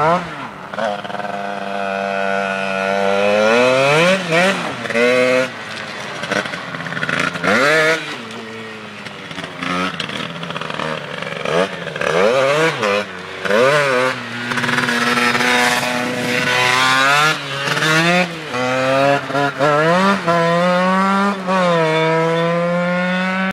Ah.